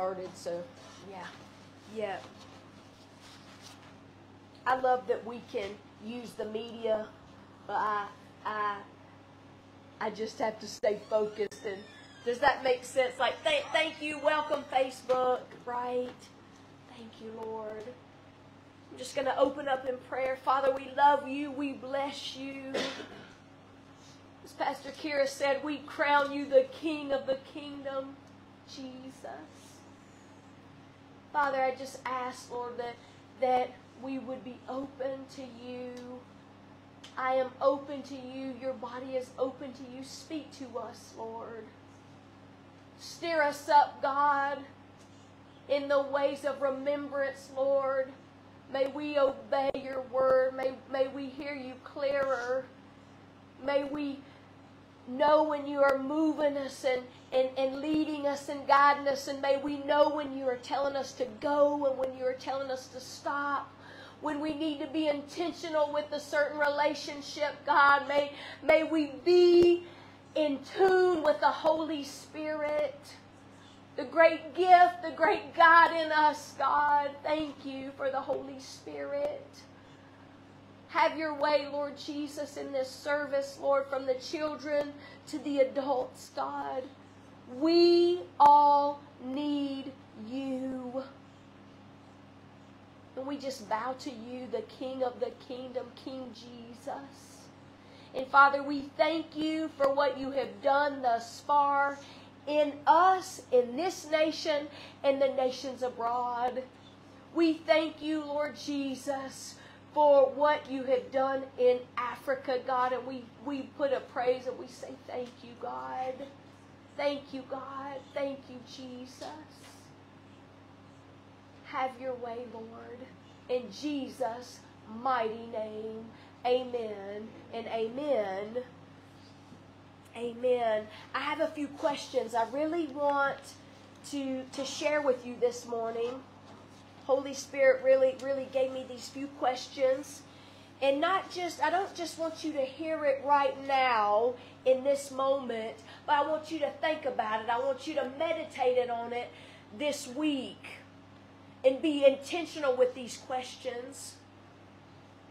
started, so yeah. Yeah. I love that we can use the media, but I I I just have to stay focused and does that make sense? Like thank thank you, welcome Facebook, right? Thank you, Lord. I'm just gonna open up in prayer. Father, we love you, we bless you. As Pastor Kira said, we crown you the King of the kingdom, Jesus. Father, I just ask, Lord, that that we would be open to you. I am open to you. Your body is open to you. Speak to us, Lord. Steer us up, God, in the ways of remembrance, Lord. May we obey your word. May, may we hear you clearer. May we know when you are moving us and, and, and leading us and guiding us. And may we know when you are telling us to go and when you are telling us to stop. When we need to be intentional with a certain relationship, God, may, may we be in tune with the Holy Spirit. The great gift, the great God in us, God. Thank you for the Holy Spirit. Have your way, Lord Jesus, in this service, Lord, from the children to the adults, God. We all need you. And we just bow to you, the King of the kingdom, King Jesus. And Father, we thank you for what you have done thus far in us, in this nation, and the nations abroad. We thank you, Lord Jesus, for what you have done in Africa, God. And we, we put a praise and we say, Thank you, God. Thank you, God. Thank you, Jesus. Have your way, Lord. In Jesus' mighty name, amen and amen. Amen. I have a few questions I really want to, to share with you this morning. Holy Spirit really, really gave me these few questions. And not just, I don't just want you to hear it right now in this moment, but I want you to think about it. I want you to meditate on it this week and be intentional with these questions.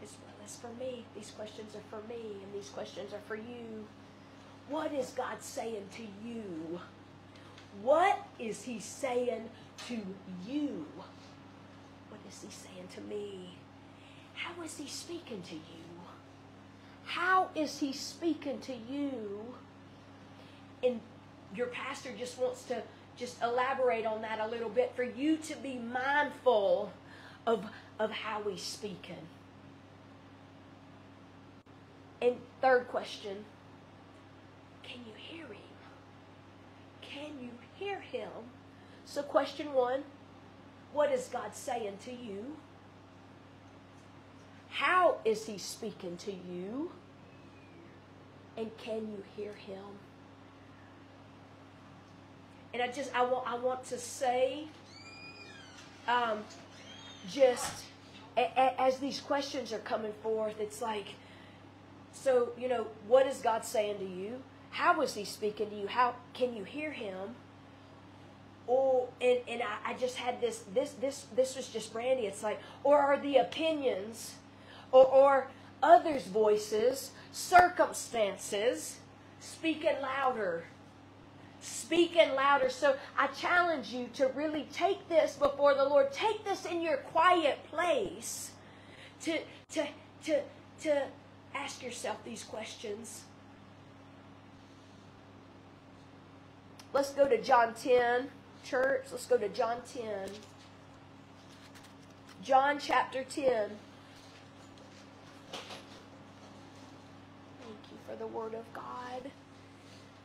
As well as for me, these questions are for me, and these questions are for you. What is God saying to you? What is He saying to you? Is He saying to me? How is He speaking to you? How is He speaking to you? And your pastor just wants to just elaborate on that a little bit for you to be mindful of, of how he's speaking. And third question can you hear him? Can you hear him? So, question one what is God saying to you? How is he speaking to you? And can you hear him? and I just I want I want to say, um, just a, a, as these questions are coming forth, it's like, so you know, what is God saying to you? How is He speaking to you? How can you hear Him? Oh, and and I, I just had this this this this was just Brandy. It's like, or are the opinions, or or others' voices, circumstances, speaking louder? speaking louder. So I challenge you to really take this before the Lord. Take this in your quiet place to to to to ask yourself these questions. Let's go to John 10, church. Let's go to John 10. John chapter 10. Thank you for the word of God.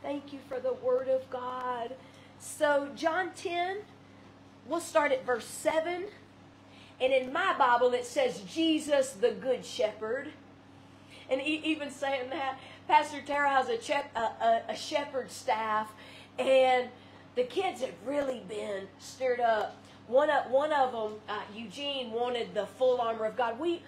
Thank you for the word of God. So, John 10, we'll start at verse 7. And in my Bible, it says, Jesus the Good Shepherd. And even saying that, Pastor Terrell has a, a, a, a shepherd staff, and the kids have really been stirred up. One of, one of them, uh, Eugene, wanted the full armor of God. We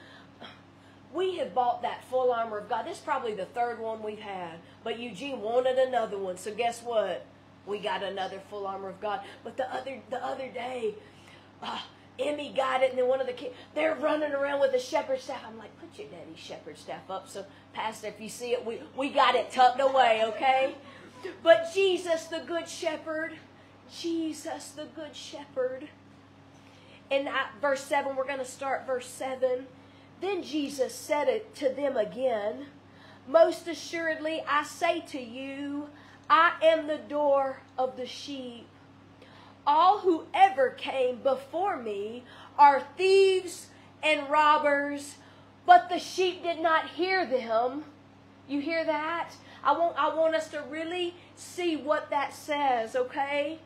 we have bought that full armor of God. This is probably the third one we've had. But Eugene wanted another one. So guess what? we got another full armor of God. But the other the other day, uh, Emmy got it, and then one of the kids they're running around with a shepherd staff. I'm like, put your daddy's shepherd staff up, so Pastor, if you see it, we we got it tucked away, okay? But Jesus, the good shepherd, Jesus, the good shepherd. In verse 7, we're going to start verse 7. Then Jesus said it to them again Most assuredly, I say to you, I am the door of the sheep. All who ever came before me are thieves and robbers, but the sheep did not hear them. You hear that? I want, I want us to really see what that says, okay?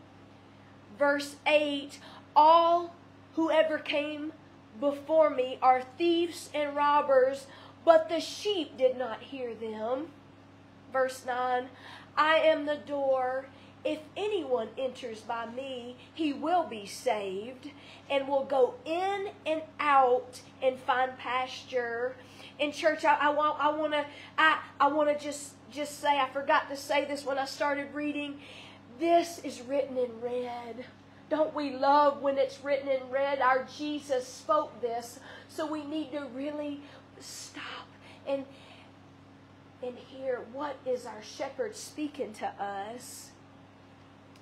Verse 8 All whoever came before me are thieves and robbers, but the sheep did not hear them. Verse 9 I am the door. If anyone enters by me, he will be saved and will go in and out and find pasture. In church, I, I want I want to I, I want to just just say I forgot to say this when I started reading. This is written in red. Don't we love when it's written in red? Our Jesus spoke this, so we need to really stop and and hear what is our shepherd speaking to us.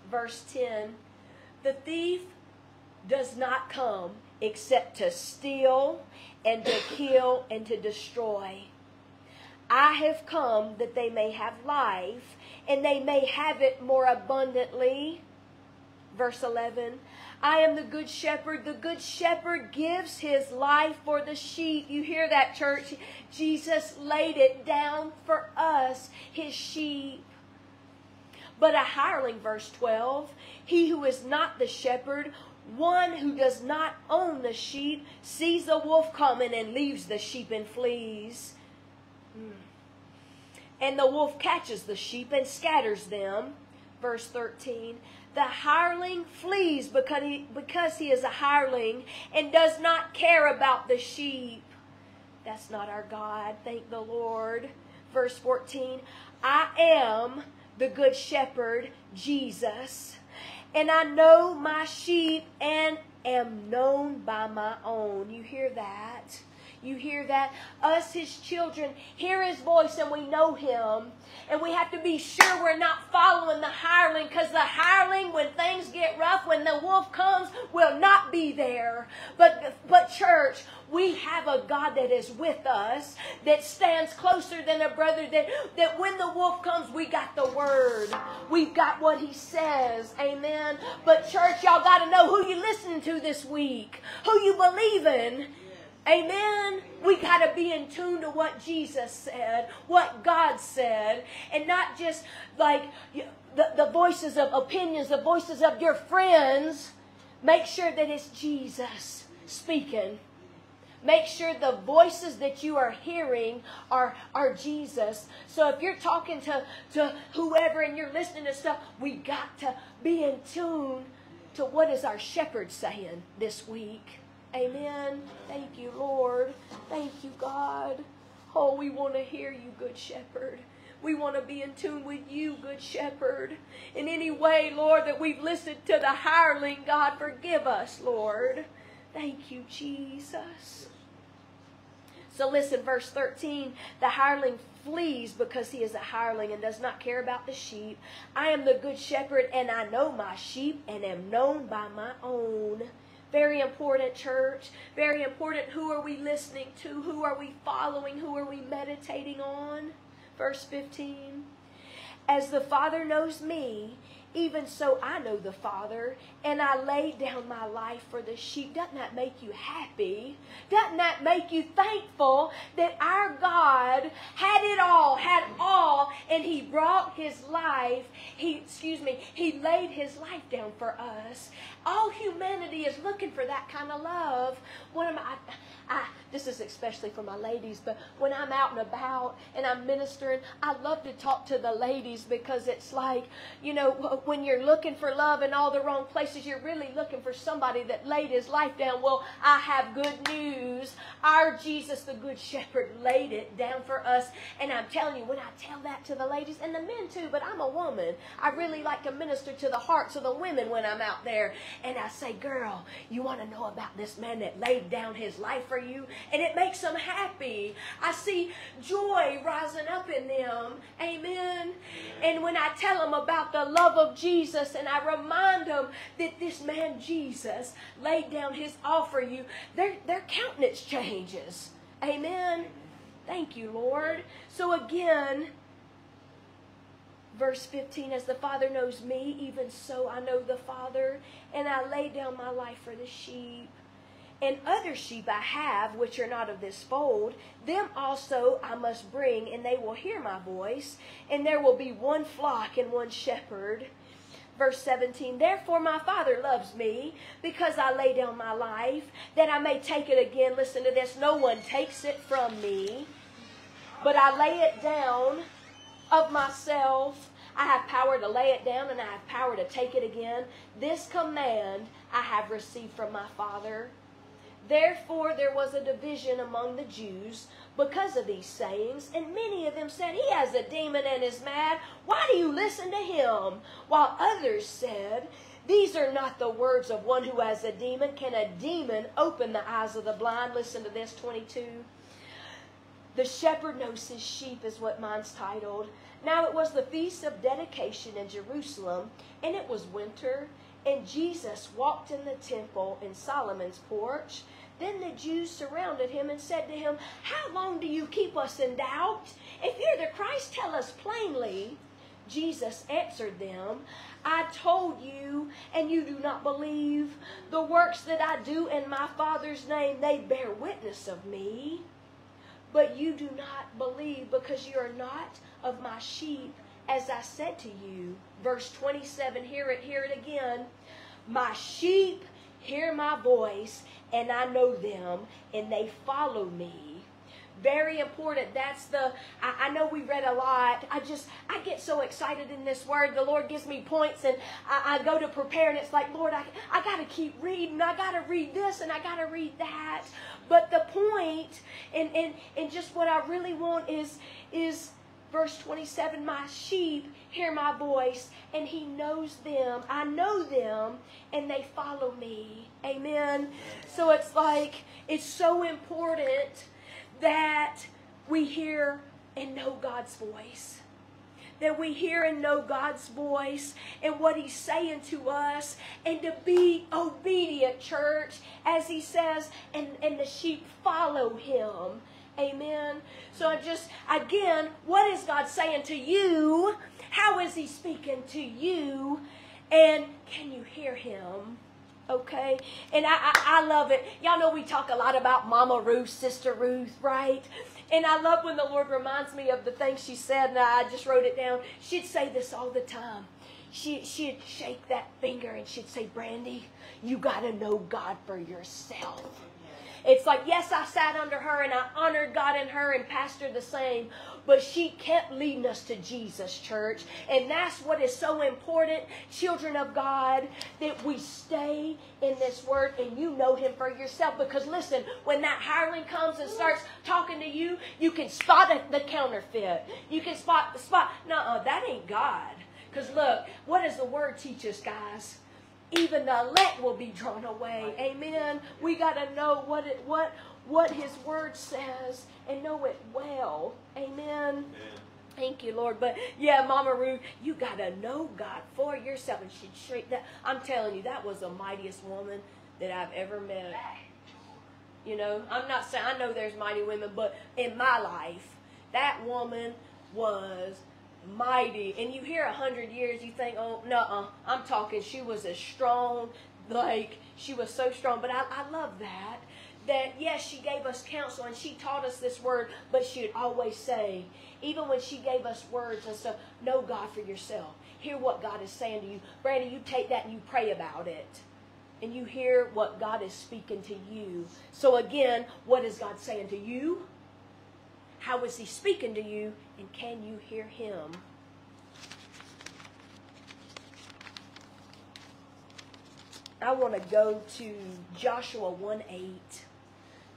Verse 10 The thief does not come except to steal and to kill and to destroy. I have come that they may have life and they may have it more abundantly. Verse 11 I am the good shepherd. The good shepherd gives his life for the sheep. You hear that, church? Jesus laid it down for us, his sheep. But a hireling, verse 12, he who is not the shepherd, one who does not own the sheep, sees the wolf coming and leaves the sheep and flees. Hmm. And the wolf catches the sheep and scatters them. Verse 13 the hireling flees because he, because he is a hireling and does not care about the sheep. That's not our God. Thank the Lord. Verse 14 I am the good shepherd, Jesus, and I know my sheep and am known by my own. You hear that? You hear that? Us, his children, hear his voice and we know him. And we have to be sure we're not following the hireling because the hireling, when things get rough, when the wolf comes, will not be there. But, but church, we have a God that is with us, that stands closer than a brother, that, that when the wolf comes, we got the word. We've got what he says. Amen. But church, y'all got to know who you listening to this week, who you believe in. Amen. We got to be in tune to what Jesus said, what God said, and not just like the, the voices of opinions, the voices of your friends. Make sure that it's Jesus speaking. Make sure the voices that you are hearing are, are Jesus. So if you're talking to, to whoever and you're listening to stuff, we got to be in tune to what is our shepherd saying this week. Amen. Thank you, Lord. Thank you, God. Oh, we want to hear you, Good Shepherd. We want to be in tune with you, Good Shepherd. In any way, Lord, that we've listened to the hireling, God, forgive us, Lord. Thank you, Jesus. So listen, verse 13 the hireling flees because he is a hireling and does not care about the sheep. I am the good shepherd, and I know my sheep and am known by my own. Very important, church. Very important. Who are we listening to? Who are we following? Who are we meditating on? Verse 15. As the Father knows me, even so I know the Father, and I laid down my life for the sheep. Doesn't that make you happy? Doesn't that make you thankful that our God had it all, had all, and He brought His life, He, excuse me, He laid His life down for us. All humanity is looking for that kind of love. One of my, I, this is especially for my ladies, but when I'm out and about and I'm ministering, I love to talk to the ladies because it's like, you know, when you're looking for love in all the wrong places, you're really looking for somebody that laid his life down. Well, I have good news. Our Jesus, the Good Shepherd, laid it down for us. And I'm telling you, when I tell that to the ladies and the men too, but I'm a woman, I really like to minister to the hearts of the women when I'm out there. And I say, girl, you want to know about this man that laid down his life for you? And it makes them happy. I see joy rising up in them. Amen. And when I tell them about the love of Jesus and I remind them that this man Jesus laid down his all for you, their, their countenance changes. Amen. Thank you, Lord. So again, verse 15 as the father knows me even so i know the father and i lay down my life for the sheep and other sheep I have, which are not of this fold, them also I must bring, and they will hear my voice, and there will be one flock and one shepherd. Verse 17, Therefore my Father loves me, because I lay down my life, that I may take it again. Listen to this. No one takes it from me, but I lay it down of myself. I have power to lay it down, and I have power to take it again. This command I have received from my Father. Therefore, there was a division among the Jews because of these sayings, and many of them said, He has a demon and is mad. Why do you listen to him? While others said, These are not the words of one who has a demon. Can a demon open the eyes of the blind? Listen to this 22. The shepherd knows his sheep, is what mine's titled. Now it was the feast of dedication in Jerusalem, and it was winter, and Jesus walked in the temple in Solomon's porch. Then the Jews surrounded him and said to him, How long do you keep us in doubt? If you're the Christ, tell us plainly. Jesus answered them, I told you, and you do not believe. The works that I do in my Father's name, they bear witness of me. But you do not believe because you are not of my sheep, as I said to you. Verse 27, hear it, hear it again. My sheep hear my voice, and I know them, and they follow me. Very important. That's the, I, I, know we read a lot. I just, I get so excited in this word. The Lord gives me points, and I, I go to prepare, and it's like, Lord, I, I got to keep reading. I got to read this, and I got to read that. But the point, and, and, and just what I really want is, is verse 27 my sheep hear my voice and he knows them i know them and they follow me amen so it's like it's so important that we hear and know god's voice that we hear and know God's voice and what He's saying to us, and to be obedient, church, as He says, and, and the sheep follow Him. Amen. So I just again, what is God saying to you? How is He speaking to you? And can you hear Him? Okay, and I, I, I love it. Y'all know we talk a lot about Mama Ruth, Sister Ruth, right? And I love when the Lord reminds me of the things she said, and I just wrote it down. She'd say this all the time. She, she'd shake that finger and she'd say, Brandy, you got to know God for yourself. It's like, yes, I sat under her and I honored God in her and pastored the same, but she kept leading us to Jesus, church. And that's what is so important, children of God, that we stay in this word and you know him for yourself. Because listen, when that hireling comes and starts talking to you, you can spot the counterfeit. You can spot, the spot, no, that ain't God. Because look, what does the word teach us, guys? even the elect will be drawn away. Amen. We got to know what it what what His Word says and know it well. Amen. Amen. Thank you, Lord. But yeah, Mama Ruth, you got to know God for yourself. And she'd shake that. I'm telling you, that was the mightiest woman that I've ever met. You know, I'm not saying, I know there's mighty women, but in my life, that woman was mighty. And you hear a hundred years, you think, oh, no, uh, I'm talking, she was as strong, like, she was so strong. But I, I love that. That, yes, she gave us counsel and she taught us this word, but she would always say, even when she gave us words and stuff, know God for yourself. Hear what God is saying to you. Brandy, you take that and you pray about it. And you hear what God is speaking to you. So, again, what is God saying to you? How is He speaking to you? And can you hear Him? I want to go to Joshua 1 8.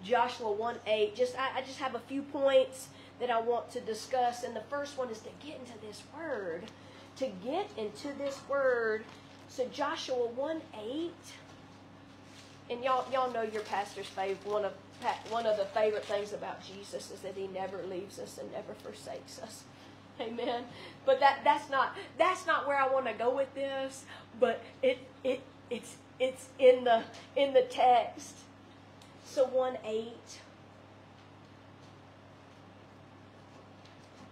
Joshua 1 8. Just I, I just have a few points that I want to discuss. And the first one is to get into this word. To get into this word. So Joshua 1 8. And y'all y'all know your pastor's favorite one of one of the favorite things about Jesus is that he never leaves us and never forsakes us. Amen. But that that's not that's not where I want to go with this, but it it it's it's in the in the text. So 1 8.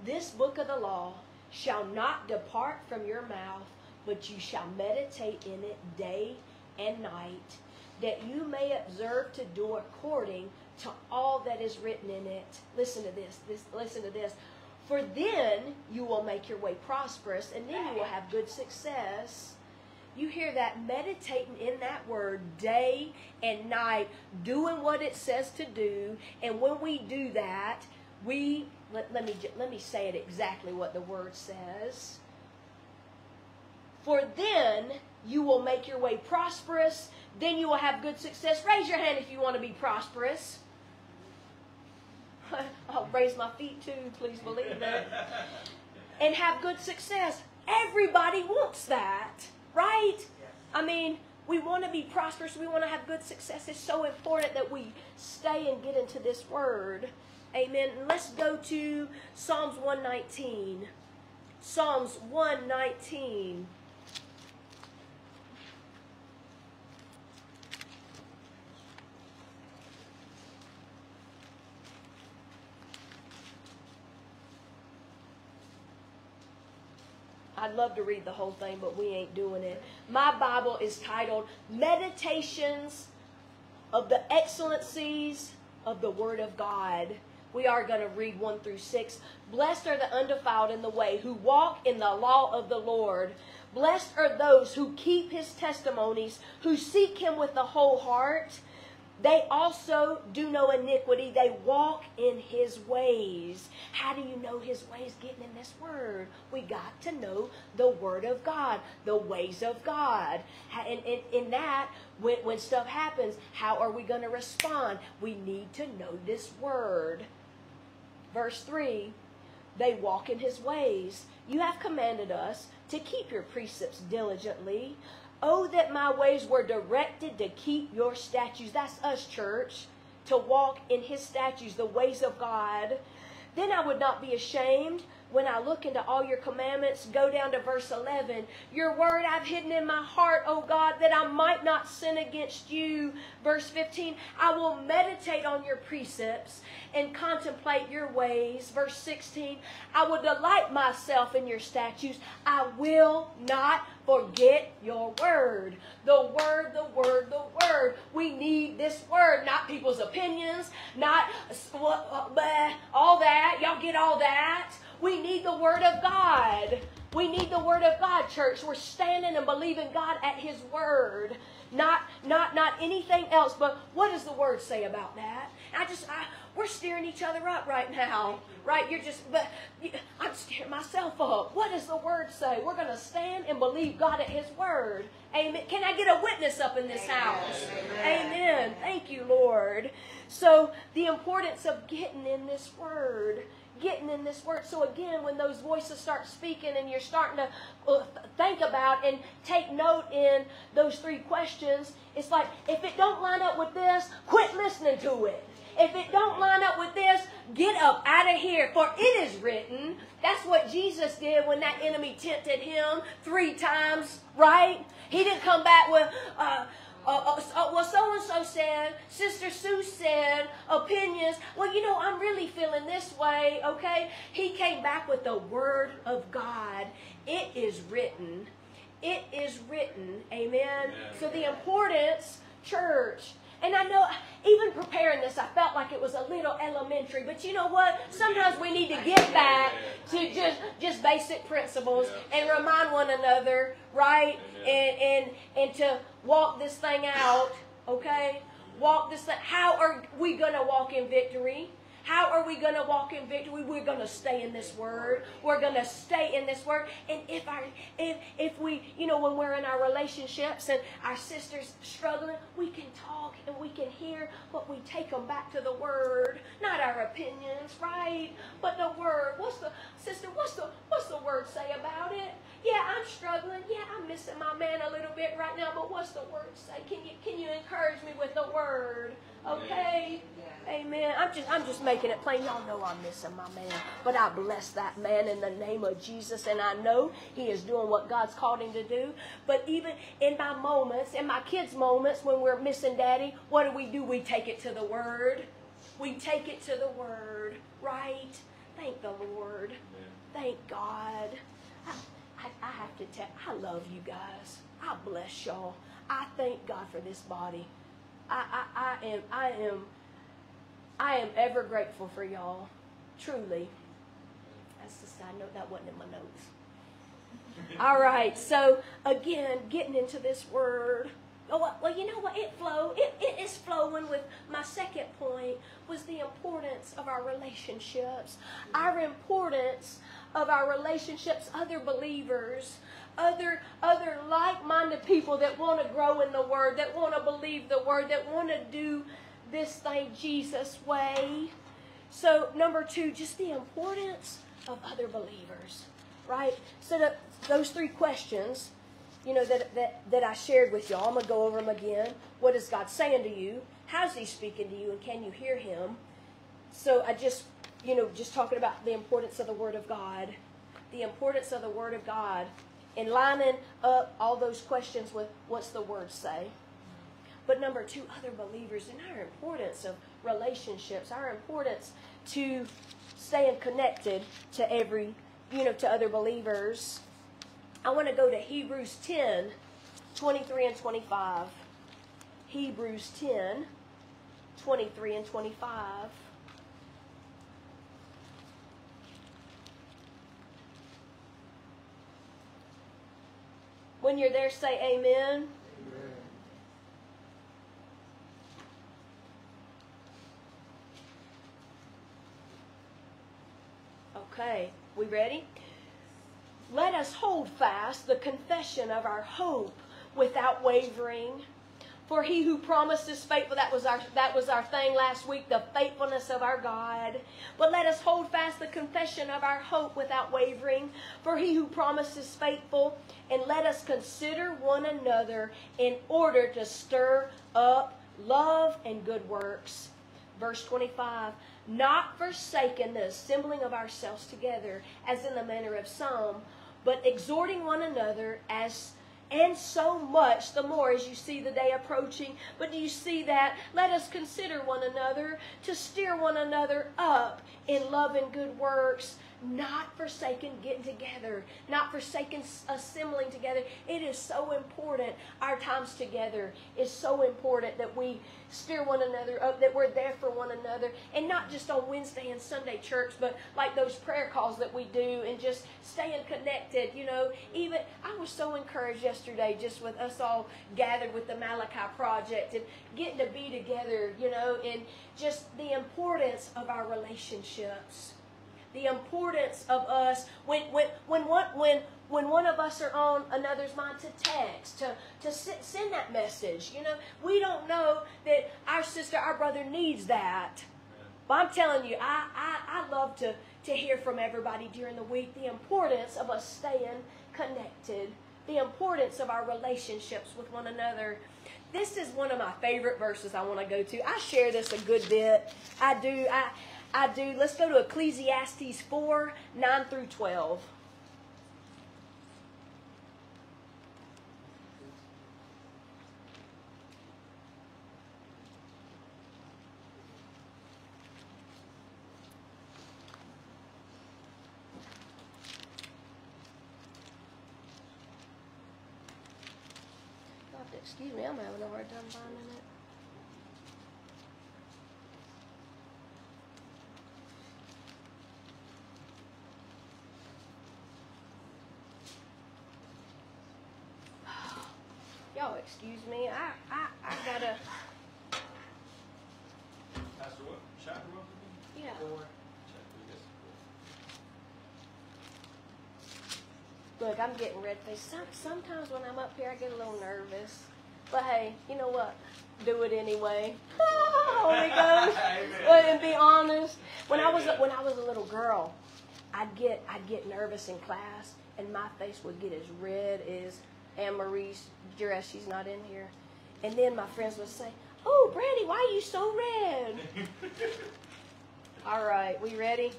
This book of the law shall not depart from your mouth, but you shall meditate in it day and night, that you may observe to do according to all that is written in it. Listen to this. This listen to this. For then you will make your way prosperous, and then you will have good success. You hear that meditating in that word day and night, doing what it says to do, and when we do that, we let, let me let me say it exactly what the word says. For then you will make your way prosperous, then you will have good success. Raise your hand if you want to be prosperous. I'll raise my feet too, please believe that. and have good success. Everybody wants that, right? I mean, we want to be prosperous, we want to have good success. It's so important that we stay and get into this word. Amen. Let's go to Psalms 119. Psalms 119. I'd love to read the whole thing, but we ain't doing it. My Bible is titled Meditations of the Excellencies of the Word of God. We are going to read 1 through 6. Blessed are the undefiled in the way, who walk in the law of the Lord. Blessed are those who keep his testimonies, who seek him with the whole heart. They also do no iniquity. They walk in his ways. How do you know his ways? Getting in this word. We got to know the word of God, the ways of God. And in, that, when, when stuff happens, how are we going to respond? We need to know this word. Verse 3 They walk in his ways. You have commanded us to keep your precepts diligently. Oh, that my ways were directed to keep your statutes. That's us, church. To walk in his statutes, the ways of God. Then I would not be ashamed when I look into all your commandments, go down to verse 11. Your word I've hidden in my heart, O God, that I might not sin against you. Verse 15, I will meditate on your precepts and contemplate your ways. Verse 16, I will delight myself in your statutes. I will not forget your word. The word, the word, the word. We need this word, not people's opinions, not uh, all that. Y'all get all that? We need the Word of God. We need the Word of God, church. We're standing and believing God at His Word. Not, not, not anything else. But what does the Word say about that? I just, I, we're steering each other up right now, right? You're just, but I'm steering myself up. What does the Word say? We're going to stand and believe God at His Word. Amen. Can I get a witness up in this house? Amen. Amen. Thank you, Lord. So the importance of getting in this Word getting in this word. So again, when those voices start speaking and you're starting to uh, think about and take note in those three questions, it's like if it don't line up with this, quit listening to it. If it don't line up with this, get up out of here. For it is written. That's what Jesus did when that enemy tempted him three times, right? He didn't come back with, uh, uh, uh, well, so and so said, Sister Sue said, opinions. Well, you know, I'm really feeling this way, okay? He came back with the Word of God. It is written. It is written. Amen. So the importance, church, and I know, even preparing this, I felt like it was a little elementary. But you know what? Sometimes we need to get back to just just basic principles and remind one another, right? And and and to walk this thing out, okay? Walk this thing. How are we going to walk in victory? How are we going to walk in victory? We're going to stay in this word. We're going to stay in this word. And if our if if we, you know, when we're in our relationships and our sisters struggling, we can talk and we can hear, but we take them back to the word, not our opinions, right? But the word. What's the sister? What's the what's the word say about it? Yeah, I'm struggling. Yeah, I'm missing my man a little bit right now. But what's the word say? Can you can you encourage me with the word? Okay. Amen. I'm just I'm just making it plain. Y'all know I'm missing my man. But I bless that man in the name of Jesus. And I know he is doing what God's called him to do. But even in my moments, in my kids' moments when we're missing daddy, what do we do? We take it to the word. We take it to the word. Right? Thank the Lord. Thank God. I, I, I have to tell I love you guys. I bless y'all. I thank God for this body. I, I, I am I am I am ever grateful for y'all. Truly. That's a side note that wasn't in my notes. All right, so again, getting into this word. Oh, well, you know what? It flow. It, it is flowing with my second point was the importance of our relationships. Our importance of our relationships, other believers, other other like-minded people that want to grow in the word, that want to believe the word, that want to do this thing Jesus way. So number two, just the importance of other believers, right? So those three questions, you know, that that that I shared with y'all, I'm gonna go over them again. What is God saying to you? How's He speaking to you, and can you hear Him? So I just, you know, just talking about the importance of the Word of God, the importance of the Word of God, and lining up all those questions with what's the Word say. But number two, other believers and our importance of relationships, our importance to staying connected to every, you know, to other believers. I want to go to Hebrews 10, 23 and 25. Hebrews 10, 23 and 25. When you're there, say amen. Okay, we ready? Let us hold fast the confession of our hope without wavering. For he who promised is faithful. That was our that was our thing last week, the faithfulness of our God. But let us hold fast the confession of our hope without wavering. For he who promised is faithful, and let us consider one another in order to stir up love and good works. Verse 25 not forsaking the assembling of ourselves together, as in the manner of some, but exhorting one another as and so much the more as you see the day approaching. But do you see that? Let us consider one another to steer one another up in love and good works not forsaken getting together, not forsaken assembling together. It is so important. Our times together is so important that we steer one another up, that we're there for one another, and not just on Wednesday and Sunday church, but like those prayer calls that we do and just staying connected. You know, even I was so encouraged yesterday just with us all gathered with the Malachi Project and getting to be together, you know, and just the importance of our relationships the importance of us. When when when one when when one of us are on another's mind to text to to send that message you know? We don't know that our sister our brother needs that. But i'm telling you i i, I love to to hear from everybody during the week the importance of us staying connected the importance of our relationships with one another. This is one of my favorite verses i want to go to. I share this a good bit. I do i I do. Let's go to Ecclesiastes 4 9 through 12. Excuse me, I'm having a hard time finding it. excuse me. I, I, I gotta. Pastor, what? Chapter what? Yeah. Look, I'm getting red faced. sometimes when I'm up here, I get a little nervous. But hey, you know what? Do it anyway. Holy Ghost. and be honest. When Amen. I was a, when I was a little girl, I'd get I'd get nervous in class, and my face would get as red as Anne Marie's dress. She's not in here. And then my friends would say, "Oh, Brandy, why are you so red?" All right, we ready?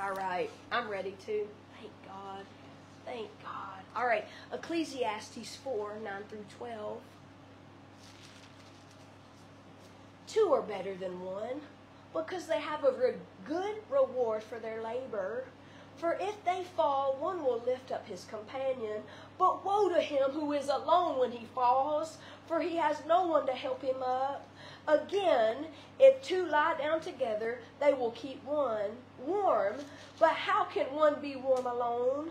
All right, I'm ready too. Thank God. Thank God. All right, Ecclesiastes 4 9 through 12. Two are better than one because they have a re- good reward for their labor. For if they fall, one will lift up his companion. But woe to him who is alone when he falls, for he has no one to help him up. Again, if two lie down together, they will keep one warm. But how can one be warm alone?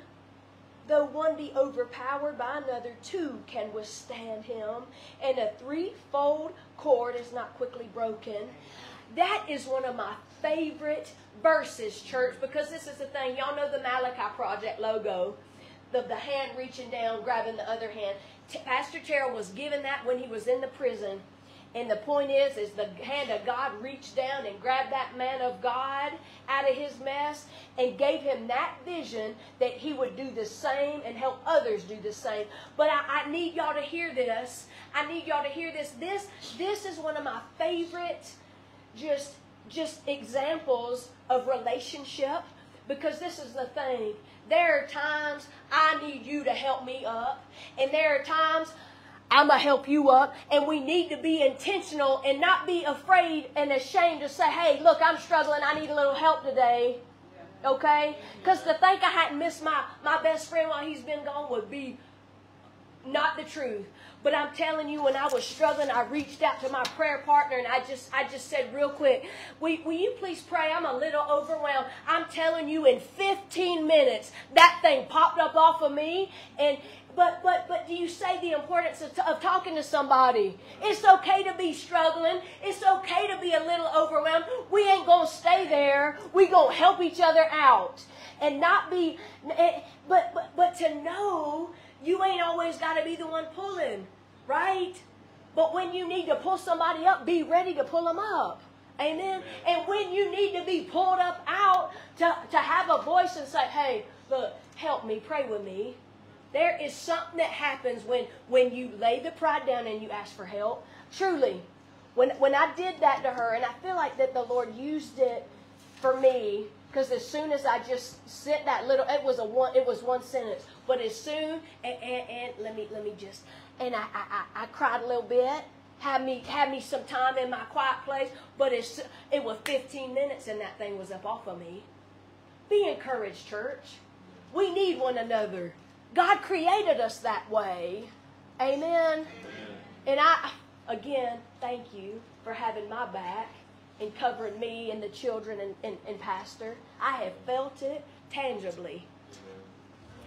Though one be overpowered by another, two can withstand him, and a threefold cord is not quickly broken. That is one of my favorite verses, church, because this is the thing. Y'all know the Malachi Project logo, the, the hand reaching down, grabbing the other hand. T- Pastor Terrell was given that when he was in the prison. And the point is, is the hand of God reached down and grabbed that man of God out of his mess and gave him that vision that he would do the same and help others do the same. But I, I need y'all to hear this. I need y'all to hear this. This this is one of my favorite just just examples of relationship because this is the thing. There are times I need you to help me up, and there are times I'm going to help you up. And we need to be intentional and not be afraid and ashamed to say, hey, look, I'm struggling. I need a little help today. Okay? Because to think I hadn't missed my, my best friend while he's been gone would be not the truth. But I'm telling you, when I was struggling, I reached out to my prayer partner and I just I just said real quick, will, will you please pray? I'm a little overwhelmed. I'm telling you, in 15 minutes, that thing popped up off of me and but but but do you say the importance of, of talking to somebody? It's okay to be struggling. It's okay to be a little overwhelmed. We ain't gonna stay there. We gonna help each other out and not be. Eh, but but but to know you ain't always got to be the one pulling, right? But when you need to pull somebody up, be ready to pull them up. Amen. And when you need to be pulled up out to, to have a voice and say, hey, look, help me, pray with me. There is something that happens when, when you lay the pride down and you ask for help. Truly, when, when I did that to her, and I feel like that the Lord used it for me, because as soon as I just sent that little, it was a one, it was one sentence. But as soon and, and, and let me let me just, and I, I I cried a little bit. Had me had me some time in my quiet place. But it's it was 15 minutes and that thing was up off of me. Be encouraged, church. We need one another. God created us that way. Amen. Amen. And I, again, thank you for having my back and covering me and the children and, and, and Pastor. I have felt it tangibly.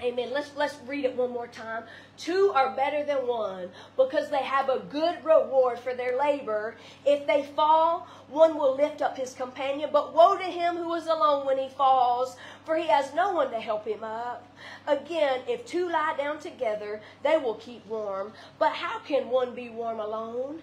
Amen. Let's let's read it one more time. Two are better than one because they have a good reward for their labor. If they fall, one will lift up his companion, but woe to him who is alone when he falls, for he has no one to help him up. Again, if two lie down together, they will keep warm. But how can one be warm alone?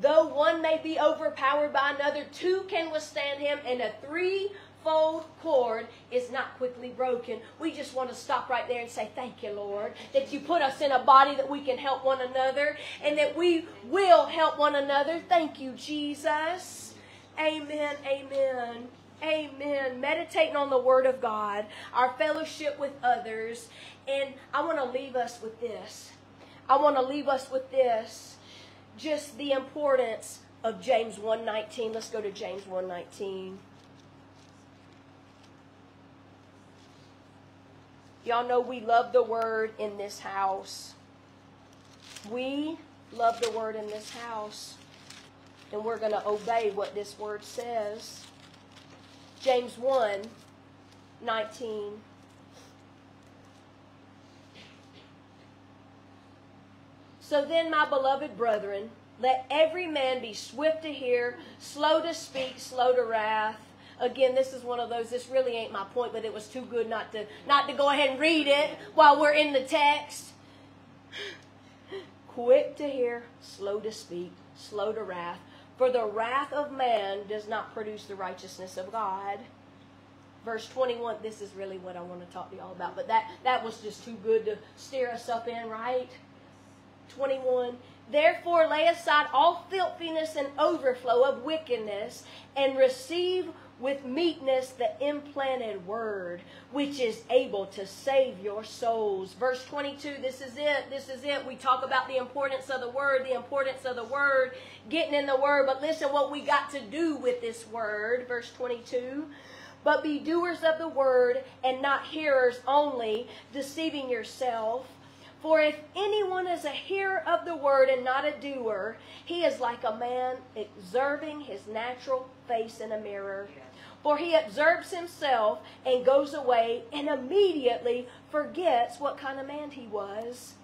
Though one may be overpowered by another, two can withstand him, and a three fold cord is not quickly broken. We just want to stop right there and say, Thank you, Lord, that you put us in a body that we can help one another and that we will help one another. Thank you, Jesus. Amen. Amen. Amen. Meditating on the Word of God, our fellowship with others. And I want to leave us with this. I want to leave us with this. Just the importance of James 1:19. Let's go to James 1:19. Y'all know we love the word in this house. We love the word in this house. And we're going to obey what this word says. James 1 19. So then, my beloved brethren, let every man be swift to hear, slow to speak, slow to wrath again, this is one of those. This really ain't my point, but it was too good not to not to go ahead and read it while we're in the text. Quick to hear, slow to speak, slow to wrath. For the wrath of man does not produce the righteousness of God. Verse 21, this is really what I want to talk to y'all about, but that, that was just too good to steer us up in, right? 21. Therefore, lay aside all filthiness and overflow of wickedness, and receive with meekness the implanted word, which is able to save your souls. Verse 22, this is it. This is it. We talk about the importance of the word, the importance of the word, getting in the word. But listen what we got to do with this word. Verse 22. But be doers of the word and not hearers only, deceiving yourself. For if anyone is a hearer of the word and not a doer, he is like a man observing his natural face in a mirror. For he observes himself and goes away and immediately forgets what kind of man he was.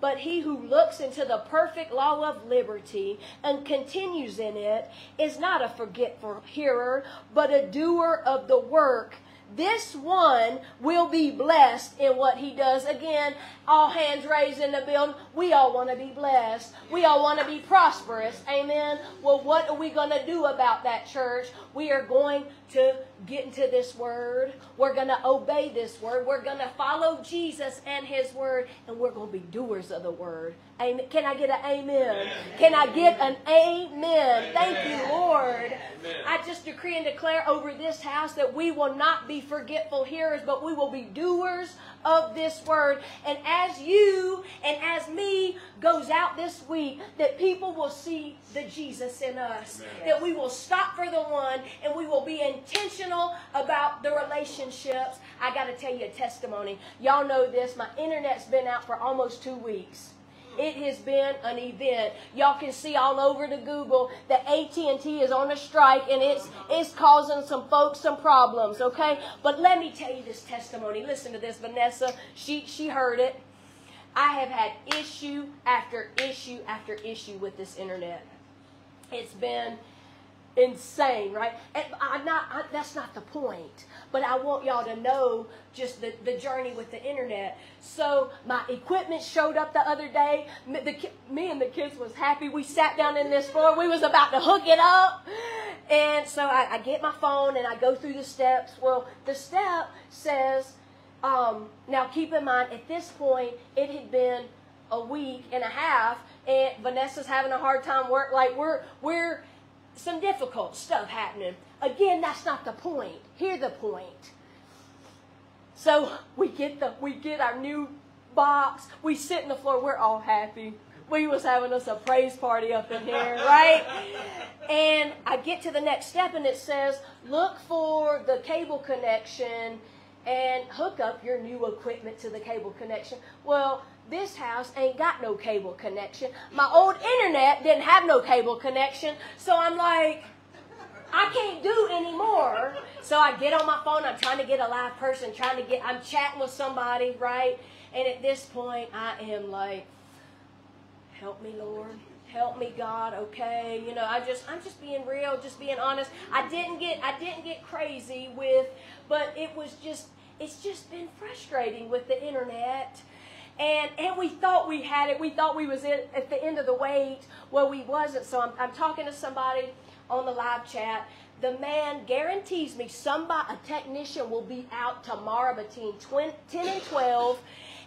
But he who looks into the perfect law of liberty and continues in it is not a forgetful hearer, but a doer of the work this one will be blessed in what he does. Again, all hands raised in the building. We all want to be blessed. We all want to be prosperous. Amen. Well, what are we going to do about that, church? We are going to get into this word. We're going to obey this word. We're going to follow Jesus and his word, and we're going to be doers of the word. Amen. Can I get an amen? amen. Can I get an amen? amen. Thank you, Lord. Amen. I just decree and declare over this house that we will not be forgetful hearers, but we will be doers of this word. And as you and as me goes out this week, that people will see the Jesus in us. Amen. That we will stop for the one and we will be intentional about the relationships. I got to tell you a testimony. Y'all know this. My internet's been out for almost two weeks. It has been an event. Y'all can see all over the Google that AT&T is on a strike and it's it's causing some folks some problems, okay? But let me tell you this testimony. Listen to this, Vanessa. She she heard it. I have had issue after issue after issue with this internet. It's been insane, right? And I'm not, I, that's not the point. But I want y'all to know just the, the journey with the internet. So my equipment showed up the other day. Me, the, me and the kids was happy. We sat down in this floor. We was about to hook it up. And so I, I get my phone and I go through the steps. Well, the step says, um, now keep in mind, at this point, it had been a week and a half and Vanessa's having a hard time work. Like we're, we're, some difficult stuff happening. Again, that's not the point. Hear the point. So we get the we get our new box. We sit in the floor. We're all happy. We was having us a praise party up in here, right? And I get to the next step, and it says, "Look for the cable connection and hook up your new equipment to the cable connection." Well, this house ain't got no cable connection. My old internet didn't have no cable connection. So I'm like, I can't do anymore. So I get on my phone. I'm trying to get a live person, trying to get, I'm chatting with somebody, right? And at this point, I am like, help me, Lord. Help me, God. Okay, you know, I just, I'm just being real, just being honest. I didn't get, I didn't get crazy with, but it was just, it's just been frustrating with the internet and and we thought we had it. We thought we was in, at the end of the wait. Well, we wasn't. So I'm, I'm talking to somebody on the live chat. The man guarantees me somebody, a technician, will be out tomorrow between 20, 10 and 12,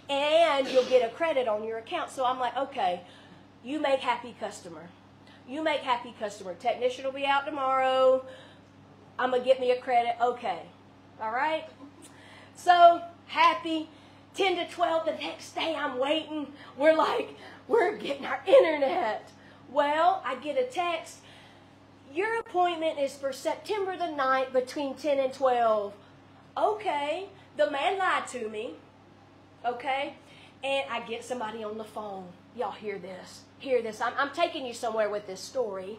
and you'll get a credit on your account. So I'm like, okay, you make happy customer. You make happy customer. Technician will be out tomorrow. I'm going to get me a credit. Okay. All right? So happy 10 to 12 the next day I'm waiting. We're like, we're getting our internet. Well, I get a text. Your appointment is for September the 9th between 10 and 12. Okay. The man lied to me. Okay. And I get somebody on the phone. Y'all hear this. Hear this. I'm, I'm taking you somewhere with this story.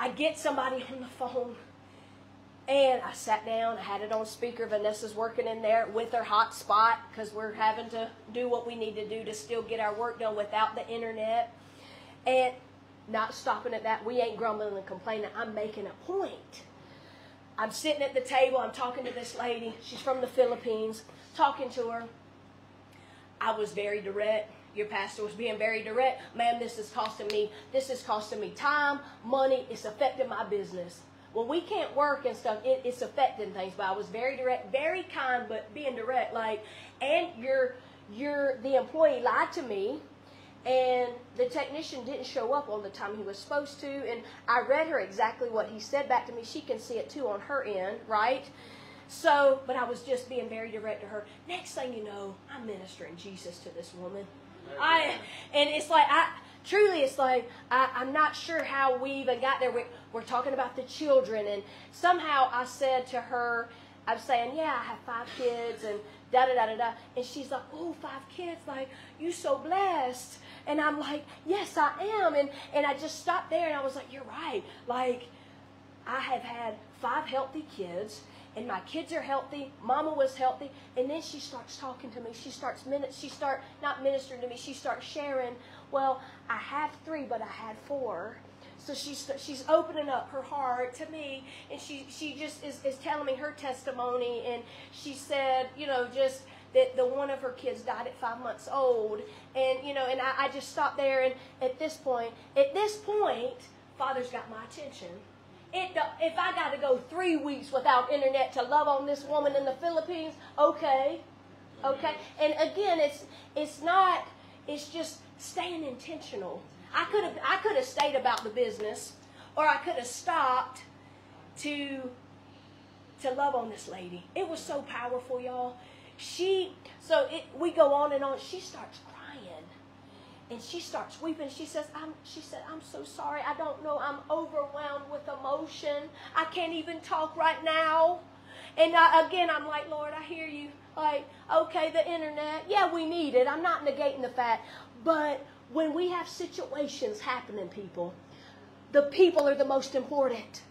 I get somebody on the phone and I sat down, I had it on speaker. Vanessa's working in there with her hotspot because we're having to do what we need to do to still get our work done without the internet. And not stopping at that, we ain't grumbling and complaining. I'm making a point. I'm sitting at the table. I'm talking to this lady. She's from the Philippines. Talking to her. I was very direct. Your pastor was being very direct. Ma'am, this is costing me. This is costing me time, money. It's affecting my business. Well, we can't work and stuff. It, it's affecting things. But I was very direct, very kind, but being direct. Like, and your your the employee lied to me and the technician didn't show up on the time he was supposed to and i read her exactly what he said back to me she can see it too on her end right so but i was just being very direct to her next thing you know i'm ministering jesus to this woman i and it's like i truly it's like I, i'm not sure how we even got there we're, we're talking about the children and somehow i said to her i'm saying yeah i have five kids and da da da da da and she's like oh five kids like you so blessed and I'm like, yes, I am. And, and I just stopped there and I was like, you're right. Like, I have had five healthy kids and my kids are healthy. Mama was healthy. And then she starts talking to me. She starts minutes. She start not ministering to me. She starts sharing. Well, I have three, but I had four. So she's she's opening up her heart to me, and she she just is, is telling me her testimony. And she said, you know, just that the one of her kids died at five months old, and you know, and I, I just stopped there. And at this point, at this point, Father's got my attention. It, if I got to go three weeks without internet to love on this woman in the Philippines, okay, okay. And again, it's it's not. It's just staying intentional. I could have I could have stayed about the business, or I could have stopped to to love on this lady. It was so powerful, y'all. She, so it, we go on and on. She starts crying and she starts weeping. She says, I'm, she said, I'm so sorry. I don't know. I'm overwhelmed with emotion. I can't even talk right now. And I, again, I'm like, Lord, I hear you. Like, okay, the internet, yeah, we need it. I'm not negating the fact. But when we have situations happening, people, the people are the most important.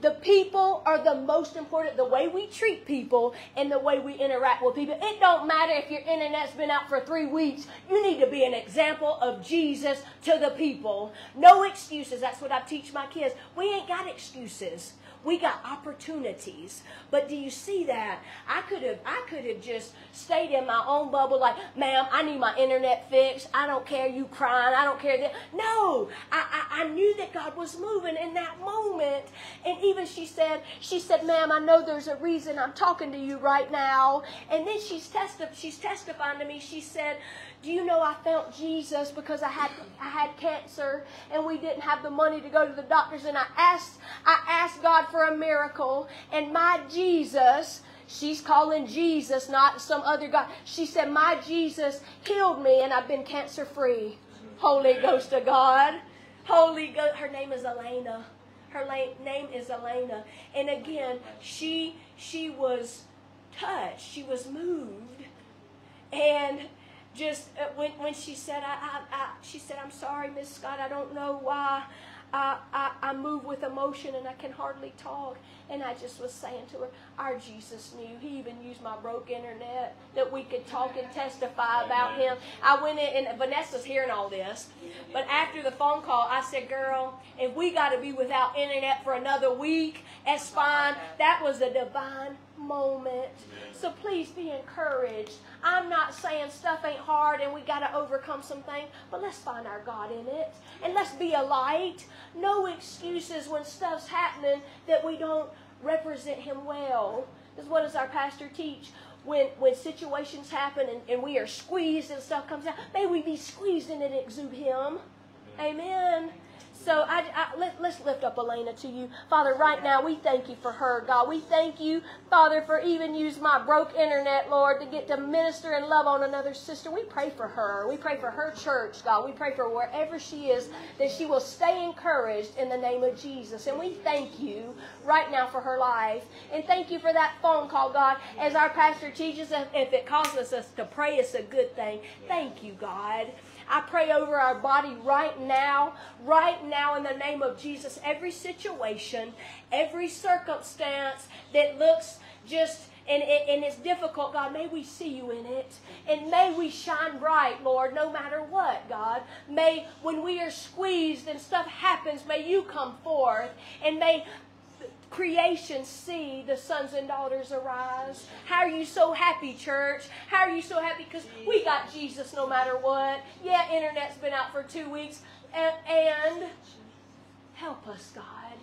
The people are the most important. The way we treat people and the way we interact with people. It don't matter if your internet's been out for three weeks. You need to be an example of Jesus to the people. No excuses. That's what I teach my kids. We ain't got excuses. We got opportunities. But do you see that? I could have I could have just stayed in my own bubble like, ma'am, I need my internet fixed. I don't care you crying. I don't care that. No, I, I, I knew that God was moving in that moment. And even she said, she said, ma'am, I know there's a reason I'm talking to you right now. And then she's testi- she's testifying to me. She said, do you know I found Jesus because I had I had cancer and we didn't have the money to go to the doctors and I asked I asked God for a miracle and my Jesus She's calling Jesus, not some other God. She said, My Jesus healed me and I've been cancer free. Holy Ghost of God. Holy Ghost. Her name is Elena. Her name is Elena. And again, she she was touched. She was moved. And just uh, when, when she said, I, I, I, she said, I'm sorry, Miss Scott, I don't know why I, I, I move with emotion and I can hardly talk. And I just was saying to her, our Jesus knew. He even used my broke internet that we could talk and testify about him. I went in, and Vanessa's hearing all this. But after the phone call, I said, girl, if we got to be without internet for another week, that's fine. That was a divine moment. So please be encouraged. I'm not saying stuff ain't hard and we got to overcome some things, but let's find our God in it. And let's be a light. No excuses when stuff's happening that we don't represent Him well. Because what does our pastor teach? When, when situations happen and, and we are squeezed and stuff comes out, may we be squeezed and it exude Him. Amen. So I, I, let, us lift up Elena to you. Father, right now we thank you for her, God. We thank you, Father, for even use my broke internet, Lord, to get to minister and love on another sister. We pray for her. We pray for her church, God. We pray for wherever she is, that she will stay encouraged in the name of Jesus. And we thank you right now for her life. And thank you for that phone call, God. As our pastor teaches us, if it causes us to pray, it's a good thing. Thank you, God. I pray over our body right now, right now in the name of Jesus. Every situation, every circumstance that looks just and, and, it's difficult, God, may we see you in it. And may we shine bright, Lord, no matter what, God. May, when we are squeezed and stuff happens, may you come forth. And may creation see the sons and daughters arise. How are you so happy, church? How are you so happy? Because we got Jesus no matter what. Yeah, internet's been out for two weeks. And, and help us, God.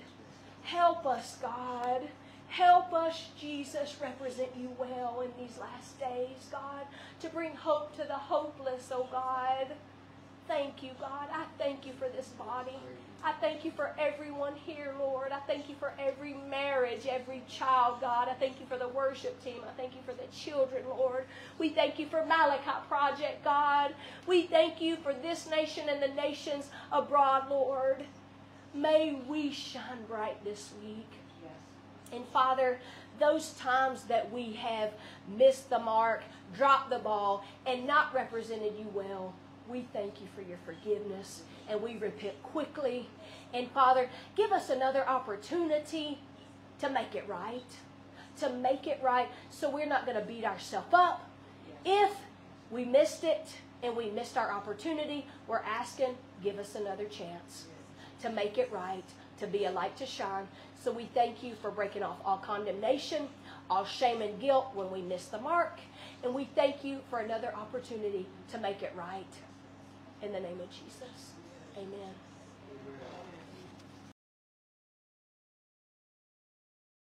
Help us, God. Help us, Jesus, represent you well in these last days, God, to bring hope to the hopeless, oh God. Thank you, God. I thank you for this body. I thank you for everyone here, Lord. I thank you for every marriage, every child, God. I thank you for the worship team. I thank you for the children, Lord. We thank you for Malachi Project, God. We thank you for this nation and the nations abroad, Lord. May we shine bright this week. And Father, those times that we have missed the mark, dropped the ball, and not represented you well, we thank you for your forgiveness and we repent quickly. And Father, give us another opportunity to make it right. To make it right so we're not going to beat ourselves up. If we missed it and we missed our opportunity, we're asking, give us another chance to make it right, to be a light to shine. So we thank you for breaking off all condemnation, all shame and guilt when we miss the mark. And we thank you for another opportunity to make it right. In the name of Jesus. Amen.